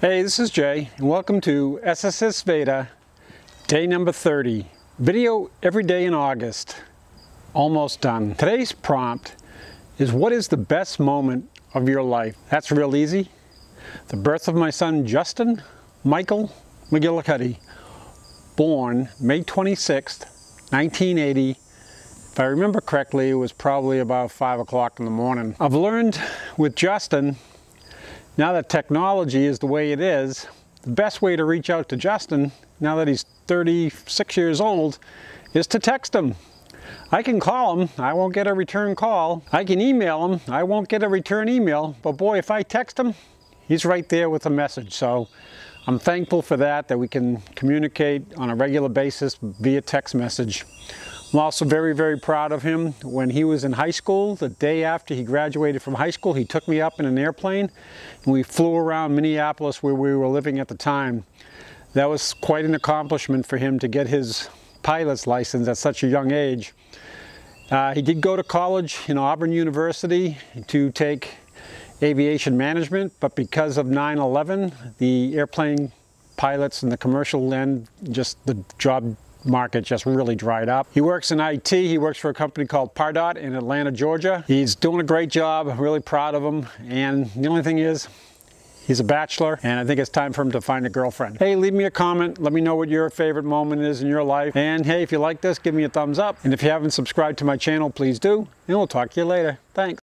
Hey, this is Jay, and welcome to SSS Veda, day number 30. Video every day in August. Almost done. Today's prompt is what is the best moment of your life? That's real easy. The birth of my son Justin Michael McGillicuddy, born May 26th, 1980. If I remember correctly, it was probably about 5 o'clock in the morning. I've learned with Justin now that technology is the way it is, the best way to reach out to Justin, now that he's 36 years old, is to text him. I can call him, I won't get a return call. I can email him, I won't get a return email. But boy, if I text him, he's right there with a message. So I'm thankful for that, that we can communicate on a regular basis via text message. I'm also very, very proud of him. When he was in high school, the day after he graduated from high school, he took me up in an airplane and we flew around Minneapolis where we were living at the time. That was quite an accomplishment for him to get his pilot's license at such a young age. Uh, he did go to college in Auburn University to take aviation management, but because of 9-11, the airplane pilots and the commercial end, just the job market just really dried up. He works in IT. He works for a company called Pardot in Atlanta, Georgia. He's doing a great job. Really proud of him. And the only thing is, He's a bachelor, and I think it's time for him to find a girlfriend. Hey, leave me a comment. Let me know what your favorite moment is in your life. And hey, if you like this, give me a thumbs up. And if you haven't subscribed to my channel, please do. And we'll talk to you later. Thanks.